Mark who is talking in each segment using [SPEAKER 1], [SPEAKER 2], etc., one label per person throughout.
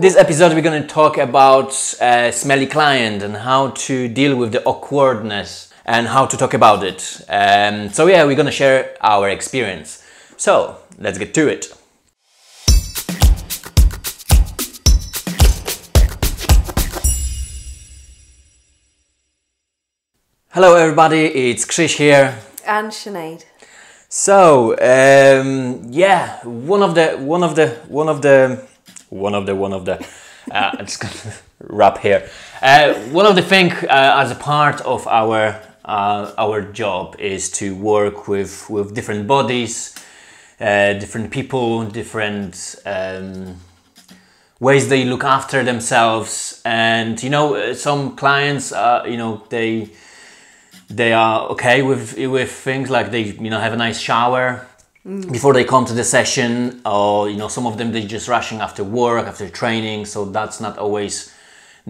[SPEAKER 1] This episode, we're going to talk about uh, smelly client and how to deal with the awkwardness and how to talk about it. Um, so yeah, we're going to share our experience. So let's get to it. Hello, everybody. It's Krzys here.
[SPEAKER 2] And Sinead.
[SPEAKER 1] So um, yeah, one of the one of the one of the one of the one of the. Uh, I'm just gonna wrap here. Uh, one of the thing uh, as a part of our uh, our job is to work with with different bodies, uh, different people, different. Um, ways they look after themselves and you know uh, some clients you know they they are okay with with things like they you know have a nice shower before they come to the session or you know some of them they're just rushing after work after training so that's not always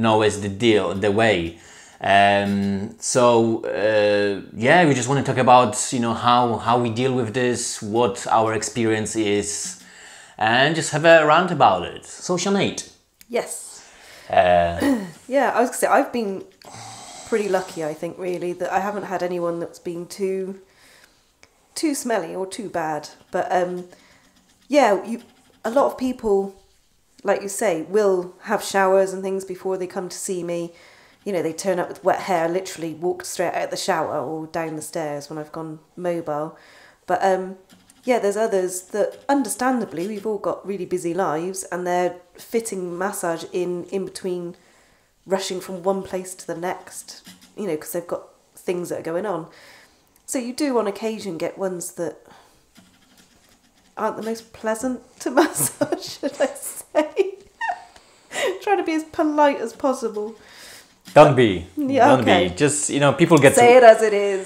[SPEAKER 1] always the deal the way. Um, so uh, yeah we just want to talk about you know how how we deal with this what our experience is and just have a rant about it. So Sinead?
[SPEAKER 2] Yes.
[SPEAKER 1] uh,
[SPEAKER 2] Yeah, I was gonna say I've been pretty lucky, I think, really, that I haven't had anyone that's been too too smelly or too bad. But um yeah, you a lot of people, like you say, will have showers and things before they come to see me. You know, they turn up with wet hair, literally walked straight out of the shower or down the stairs when I've gone mobile. But um yeah, there's others that understandably we've all got really busy lives and they're fitting massage in in between rushing from one place to the next, you know, because they've got things that are going on. So you do on occasion get ones that aren't the most pleasant to massage, should I say? Trying to be as polite as possible.
[SPEAKER 1] don't be
[SPEAKER 2] Yeah,
[SPEAKER 1] don't
[SPEAKER 2] okay.
[SPEAKER 1] be just you know people get
[SPEAKER 2] Say it as it is.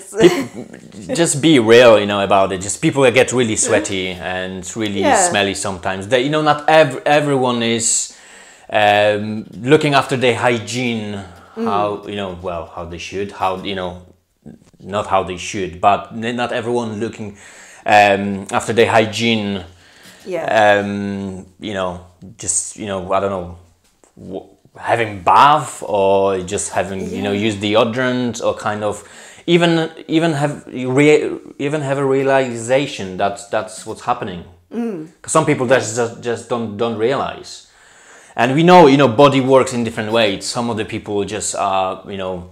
[SPEAKER 1] just be real, you know, about it. Just people get really sweaty and really
[SPEAKER 2] Yeah.
[SPEAKER 1] smelly sometimes. They, you know, not ev- everyone is um, looking after their hygiene.
[SPEAKER 2] Mm.
[SPEAKER 1] How you know, well, how they should. How you know, not how they should, but not everyone looking um, after their hygiene.
[SPEAKER 2] yeah.
[SPEAKER 1] Um, you know, just you know, I don't know. W- having bath or just having you know
[SPEAKER 2] Yeah.
[SPEAKER 1] use deodorant or kind of even even have re- even have a realization that that's what's happening because some people just, just just don't don't realize and we know you know body works in different ways some of the people just are you know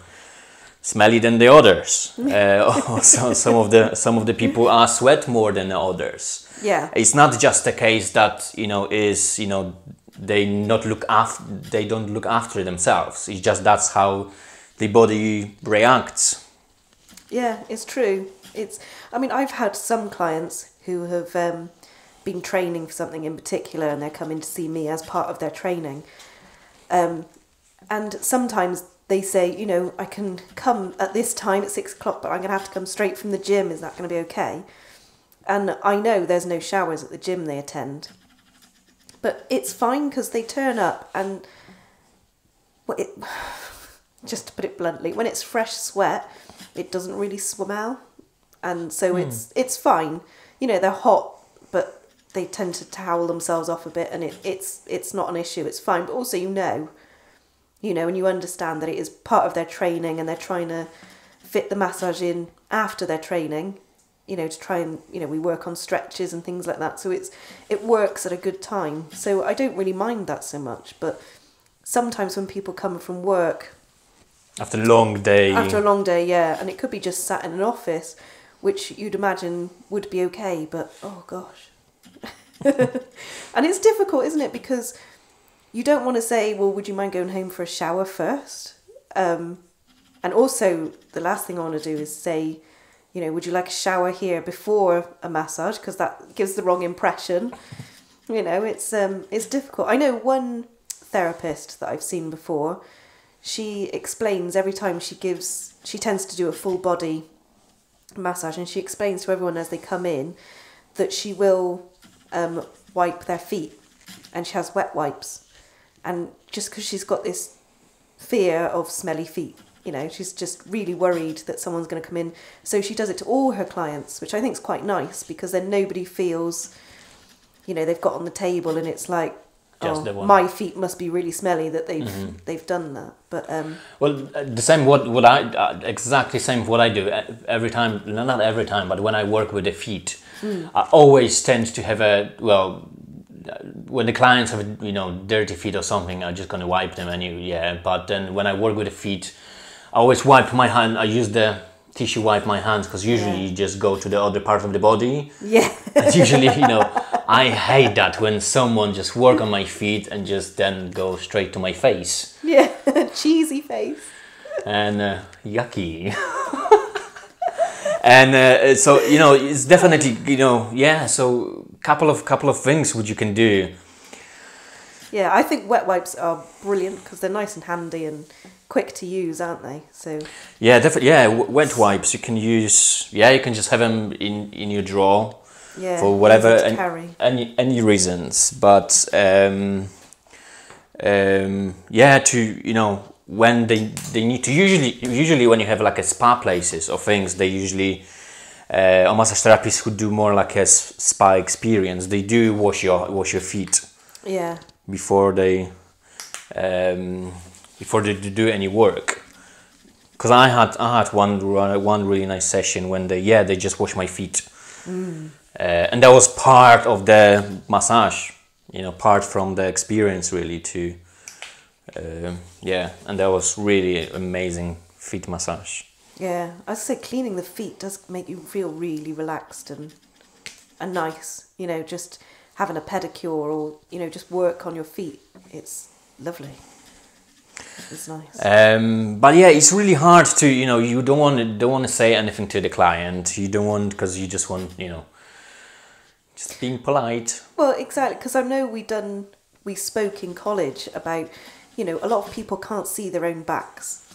[SPEAKER 1] smelly than the others uh, some, some of the some of the people are sweat more than the others
[SPEAKER 2] Yeah.
[SPEAKER 1] it's not just a case that you know is you know they not look after they don't look after themselves it's just that's how the body reacts
[SPEAKER 2] Yeah, it's true. It's. I mean, I've had some clients who have um, been training for something in particular, and they're coming to see me as part of their training. Um, and sometimes they say, you know, I can come at this time at six o'clock, but I'm going to have to come straight from the gym. Is that going to be okay? And I know there's no showers at the gym they attend, but it's fine because they turn up and. Well, it, just to put it bluntly, when it's fresh sweat, it doesn't really smell, and so hmm. it's it's fine. You know, they're hot, but they tend to towel themselves off a bit, and it, it's it's not an issue. It's fine. But also, you know, you know, and you understand that it is part of their training, and they're trying to fit the massage in after their training. You know, to try and you know, we work on stretches and things like that. So it's it works at a good time. So I don't really mind that so much, but sometimes when people come from work
[SPEAKER 1] after a long day
[SPEAKER 2] after a long day, yeah, and it could be just sat in an office, which you'd imagine would be okay, but oh gosh. and it's difficult, isn't it? Because you don't want to say, well, would you mind going home for a shower first? Um, and also, the last thing I want to do is say, you know, would you like a shower here before a massage? Because that gives the wrong impression. You know, it's um, it's difficult. I know one therapist that I've seen before. She explains every time she gives. She tends to do a full body massage, and she explains to everyone as they come in that she will um, wipe their feet, and she has wet wipes, and just because she's got this fear of smelly feet. You know, she's just really worried that someone's going to come in. So she does it to all her clients, which I think is quite nice because then nobody feels, you know, they've got on the table and it's like,
[SPEAKER 1] just
[SPEAKER 2] oh, my feet must be really smelly that they've they've done that. But um,
[SPEAKER 1] Well, uh, the same what what I uh, exactly same what I do uh, every time. Not every time, but when I work with the feet, I always tend to have a well. Uh, When the clients have you know dirty feet or something, I'm just gonna wipe them and you yeah. But then when I work with the feet, I always wipe my hand. I use the tissue wipe my hands because usually
[SPEAKER 2] Yeah.
[SPEAKER 1] you just go to the other part of the body.
[SPEAKER 2] yeah,
[SPEAKER 1] And usually, you know, I hate that when someone just work on my feet and just then go straight to my face
[SPEAKER 2] yeah, cheesy face.
[SPEAKER 1] and uh, yucky. and uh, so you know, it's definitely you know, yeah. So couple of couple of things which you can do.
[SPEAKER 2] Yeah, I think wet wipes are brilliant because they're nice and handy and quick to use, aren't they? So
[SPEAKER 1] Yeah, definitely. Yeah, w- wet wipes you can use. Yeah, you can just have them in in your drawer
[SPEAKER 2] yeah,
[SPEAKER 1] for whatever any, any any reasons. But um, um, yeah, to you know when they they need to usually usually when you have like a spa places or things they usually uh, or massage therapists who do more like a spa experience they do wash your wash your feet.
[SPEAKER 2] Yeah,
[SPEAKER 1] before they um, before they do any work. Because I had I had one one really nice session when they yeah they just washed my feet, uh, and that was part of the massage, you know, part from the experience really to, um yeah, and that was really amazing feet massage.
[SPEAKER 2] yeah. I say cleaning the feet does make you feel really relaxed and and nice. You know, just having a pedicure or you know just work on your feet. It's lovely. It's nice.
[SPEAKER 1] Um, but yeah, it's really hard to you know you don't want to don't want to say anything to the client. You don't want because you just want you know just being polite.
[SPEAKER 2] Well, exactly, because I know we done we spoke in college about, you know, a lot of people can't see their own backs.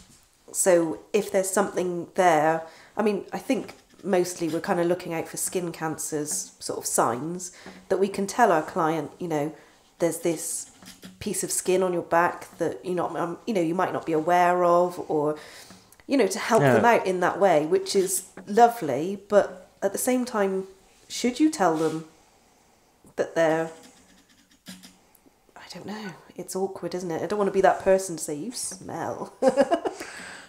[SPEAKER 2] So if there's something there, I mean, I think mostly we're kind of looking out for skin cancers sort of signs that we can tell our client, you know, there's this piece of skin on your back that you not um, you know you might not be aware of or you know to help
[SPEAKER 1] Yeah.
[SPEAKER 2] them out in that way which is lovely but at the same time should you tell them that they're I don't know. It's awkward, isn't it? I don't want to be that person to say you smell.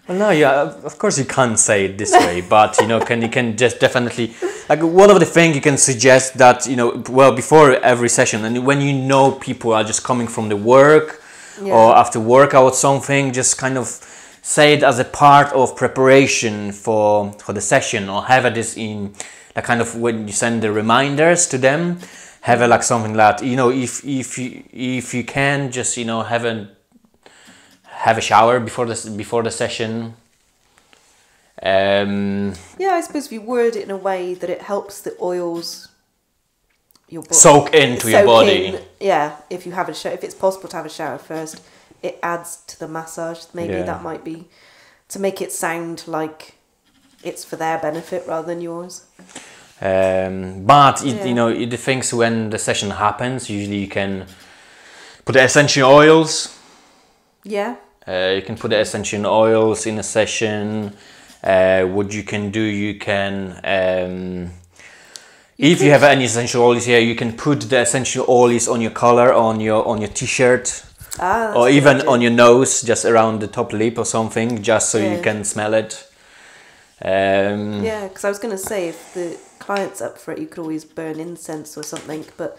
[SPEAKER 1] Well, no, yeah, of course you can't say it this way, but you know, can you can just definitely like one of the things you can suggest that you know, well, before every session, and when you know people are just coming from the work or after workout something, just kind of say it as a part of preparation for for the session, or have it in like kind of when you send the reminders to them, have it like something that you know, if if you if you can, just you know, have a have a shower before the before the session. Um,
[SPEAKER 2] yeah, I suppose if you word it in a way that it helps the oils your body
[SPEAKER 1] soak into your body.
[SPEAKER 2] in. Yeah, if you have a shower, if it's possible to have a shower first, it adds to the massage. Maybe
[SPEAKER 1] Yeah.
[SPEAKER 2] that might be to make it sound like it's for their benefit rather than yours.
[SPEAKER 1] Um, but it,
[SPEAKER 2] Yeah.
[SPEAKER 1] you know it, the things when the session happens, usually you can put the essential oils.
[SPEAKER 2] Yeah,
[SPEAKER 1] Uh, you can put the essential oils in a session. Uh, what you can do, you can. Um, if you have any essential oils here, you can put the essential oils on your collar, on your on your t-shirt,
[SPEAKER 2] ah,
[SPEAKER 1] or even on your nose, just around the top lip or something, just so you can smell it. Um,
[SPEAKER 2] Yeah, because I was going to say if the client's up for it, you could always burn incense or something. But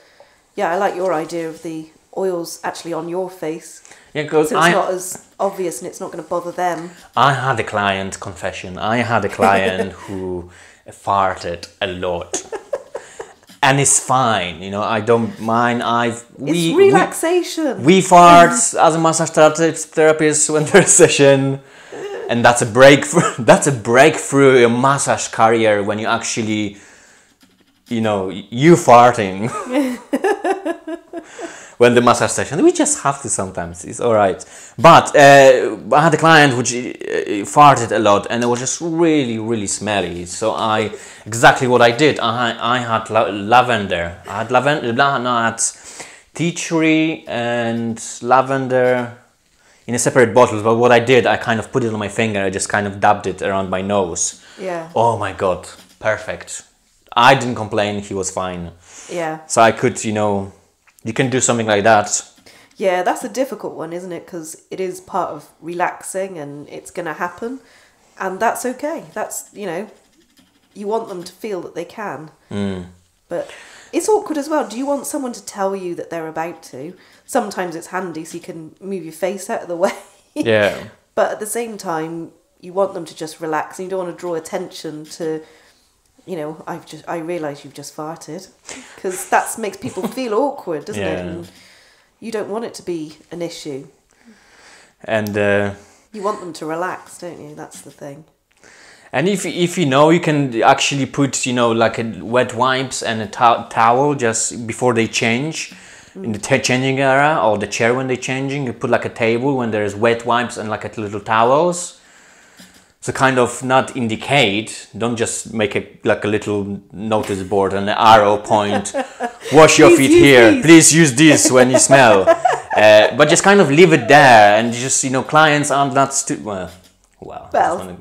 [SPEAKER 2] yeah, I like your idea of the oils actually on your face,
[SPEAKER 1] yeah, because
[SPEAKER 2] so it's
[SPEAKER 1] I,
[SPEAKER 2] not as obvious and it's not going to bother them.
[SPEAKER 1] I had a client confession. I had a client who farted a lot. And it's fine, you know. I don't mind. I've we
[SPEAKER 2] It's
[SPEAKER 1] we,
[SPEAKER 2] relaxation.
[SPEAKER 1] we fart as a massage therapist, therapist when there's a session, and that's a breakthrough. That's a breakthrough in your massage career when you actually, you know, you farting. when the massage session, we just have to sometimes. It's all right. But uh, I had a client which uh, farted a lot, and it was just really, really smelly. So I exactly what I did. I I had la- lavender. I had lavender. No, I had tea tree and lavender in a separate bottles. But what I did, I kind of put it on my finger. I just kind of dabbed it around my nose.
[SPEAKER 2] yeah,
[SPEAKER 1] Oh my god, perfect. I didn't complain. He was fine.
[SPEAKER 2] yeah.
[SPEAKER 1] So I could, you know, you can do something like that.
[SPEAKER 2] Yeah, that's a difficult one, isn't it? Because it is part of relaxing and it's going to happen. And that's okay. That's, you know, you want them to feel that they can.
[SPEAKER 1] Mm.
[SPEAKER 2] But it's awkward as well. Do you want someone to tell you that they're about to? Sometimes it's handy so you can move your face out of the way.
[SPEAKER 1] Yeah.
[SPEAKER 2] But at the same time, you want them to just relax and you don't want to draw attention to, you know, I've just, I realise you've just farted. Because that makes people feel awkward, doesn't it? And you don't want it to be an issue.
[SPEAKER 1] And uh,
[SPEAKER 2] You want them to relax, don't you? That's the thing.
[SPEAKER 1] and if if you know, you can actually put you know like a wet wipes and a to- towel just before they change. In the t- changing area or the chair when they're changing, you put like a table when there's wet wipes and like a little towels. So kind of not indicate. Don't just make a like a little notice board and an arrow point. Wash your feet here.
[SPEAKER 2] these.
[SPEAKER 1] Please use this when you smell. Uh, but just kind of leave it there and just you know clients aren't that stupid well, well,
[SPEAKER 2] Well.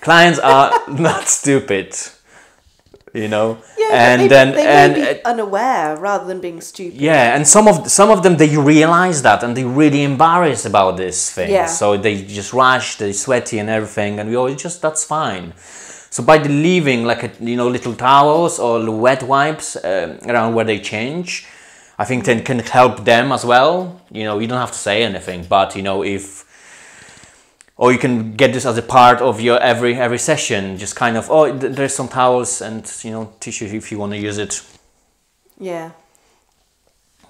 [SPEAKER 1] clients are not stupid. You know,
[SPEAKER 2] Yeah,
[SPEAKER 1] and then
[SPEAKER 2] they, may
[SPEAKER 1] and
[SPEAKER 2] be
[SPEAKER 1] uh,
[SPEAKER 2] unaware rather than being stupid.
[SPEAKER 1] yeah, and some of some of them they realize that and they really embarrassed about this thing.
[SPEAKER 2] Yeah.
[SPEAKER 1] So they just rush, they sweaty and everything, and we always just that's fine. So by the leaving like a, you know little towels or wet wipes um, around where they change, I think that can help them as well. You know, you don't have to say anything, but you know if or you can get this as a part of your every every session. Just kind of oh, th- there's some towels and you know tissue if you want to use it.
[SPEAKER 2] Yeah.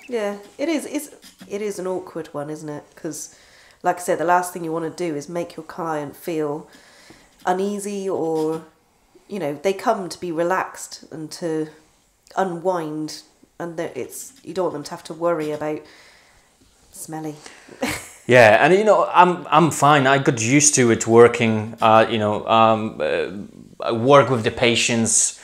[SPEAKER 2] Yeah, it is. It's, it is an awkward one, isn't it? Because, like I said, the last thing you want to do is make your client feel uneasy or, you know, they come to be relaxed and to unwind, and it's you don't want them to have to worry about smelly.
[SPEAKER 1] Yeah, and you know, I'm I'm fine. I got used to it working. Uh, you know, um, uh, I work with the patients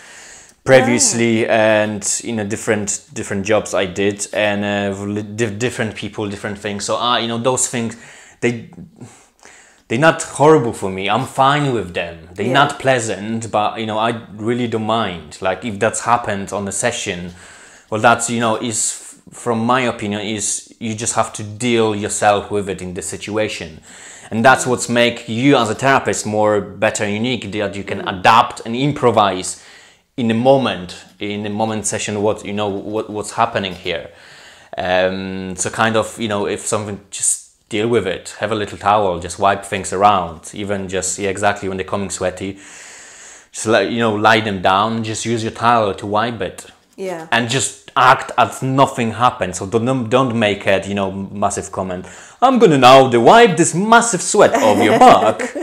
[SPEAKER 1] previously, and you know, different different jobs I did, and uh, different people, different things. So, uh, you know, those things, they they're not horrible for me. I'm fine with them. They're
[SPEAKER 2] Yeah.
[SPEAKER 1] not pleasant, but you know, I really don't mind. Like if that's happened on the session, well, that's you know is from my opinion is you just have to deal yourself with it in the situation, and that's what's make you as a therapist more better unique. That you can adapt and improvise in the moment, in the moment session. What you know what what's happening here. Um, so kind of you know if something just deal with it have a little towel just wipe things around even just yeah, exactly when they're coming sweaty just let you know lie them down just use your towel to wipe it
[SPEAKER 2] Yeah.
[SPEAKER 1] and just act as nothing happened. So don't don't make it you know massive comment. I'm gonna now the wipe this massive sweat off your back.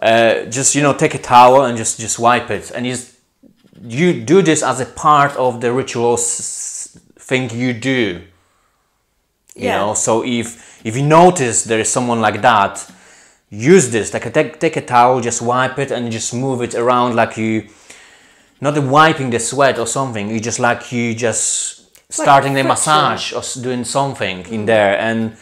[SPEAKER 1] Uh, just you know take a towel and just just wipe it. And just you do this as a part of the ritual s- thing you do. You
[SPEAKER 2] Yeah.
[SPEAKER 1] know so if if you notice there is someone like that use this. Like take, take a towel just wipe it and just move it around like you not wiping the sweat or something you just like you just starting the massage or doing something in there and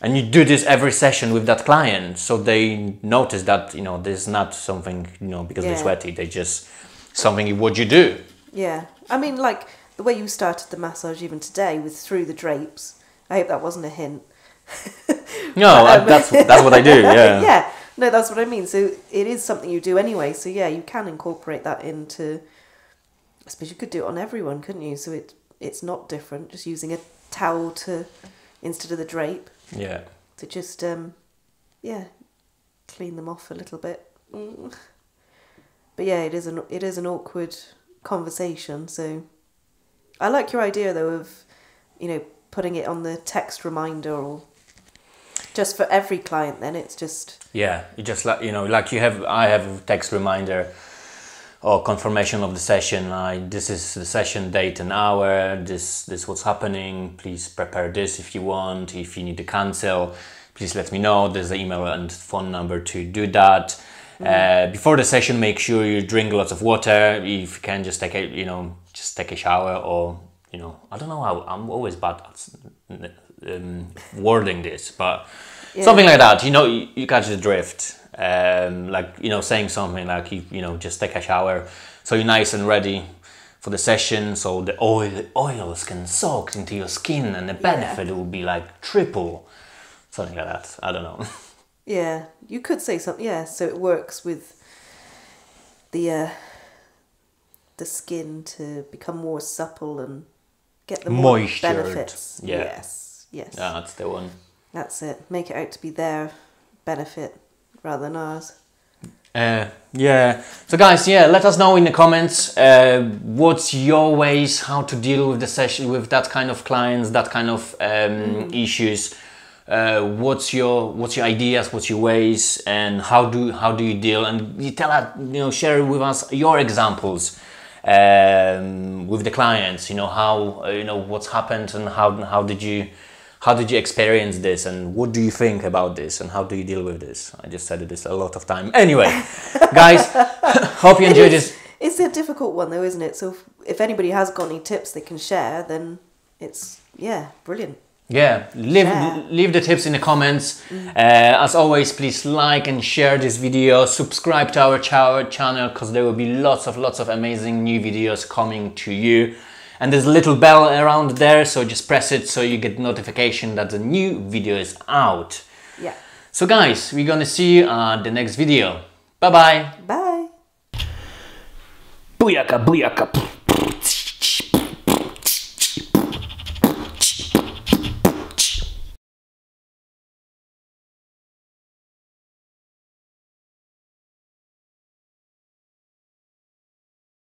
[SPEAKER 1] and you do this every session with that client so they notice that you know there's not something you know because they're sweaty they just something what you do
[SPEAKER 2] Yeah, I mean, like the way you started the massage even today with through the drapes. I hope that wasn't a hint.
[SPEAKER 1] no I- that's that's what i do yeah
[SPEAKER 2] yeah, no, that's what I mean. So it is something you do anyway. So yeah, you can incorporate that into. I suppose you could do it on everyone, couldn't you? So it it's not different. Just using a towel to instead of the drape
[SPEAKER 1] yeah
[SPEAKER 2] to just um, yeah, clean them off a little bit. Mm. But yeah, it is an it is an awkward conversation. So I like your idea though of you know putting it on the text reminder or just for every client. Then it's just
[SPEAKER 1] Yeah, you just like you know, like you have. I have a text reminder or confirmation of the session. Like this is the session date and hour. This this what's happening. Please prepare this if you want. If you need to cancel, please let me know. There's the email and phone number to do that. Uh, before the session, make sure you drink lots of water. If you can, just take a you know just take a shower or you know I don't know how I'm always bad at um, wording this, but
[SPEAKER 2] Yeah.
[SPEAKER 1] something like that. You know, you, you catch the drift. Um, like you know, saying something like you you know just take a shower, so you're nice and ready for the session, so the oil oils can soak into your skin, and the benefit will be like triple, something like that. I don't know.
[SPEAKER 2] Yeah, you could say something. Yeah, so it works with the uh, the skin to become more supple and get the more benefits.
[SPEAKER 1] yeah.
[SPEAKER 2] Yes, yes.
[SPEAKER 1] yeah, that's the one.
[SPEAKER 2] That's it. Make it out to be their benefit rather than ours.
[SPEAKER 1] Uh, yeah. So guys, yeah, let us know in the comments uh, what's your ways how to deal with the session with that kind of clients, that kind of um, issues. Uh, what's your what's your ideas? What's your ways, and how do how do you deal? And you tell us, you know, share with us your examples um, with the clients. You know how uh, you know what's happened and how how did you how did you experience this and what do you think about this and how do you deal with this? I just said this a lot of time. Anyway, guys, hope you enjoyed this.
[SPEAKER 2] It's a difficult one though, isn't it? So if, if anybody has got any tips they can share, then it's yeah, brilliant.
[SPEAKER 1] Yeah, leave
[SPEAKER 2] Share.
[SPEAKER 1] leave the tips in the comments. Uh, as always, please like and share this video. Subscribe to our cha- channel because there will be lots of lots of amazing new videos coming to you. And there's a little bell around there, so just press it so you get notification that the new video is out.
[SPEAKER 2] Yeah.
[SPEAKER 1] So guys, we're gonna see you on the next video. Bye bye.
[SPEAKER 2] Bye.
[SPEAKER 1] Booyaka, booyaka.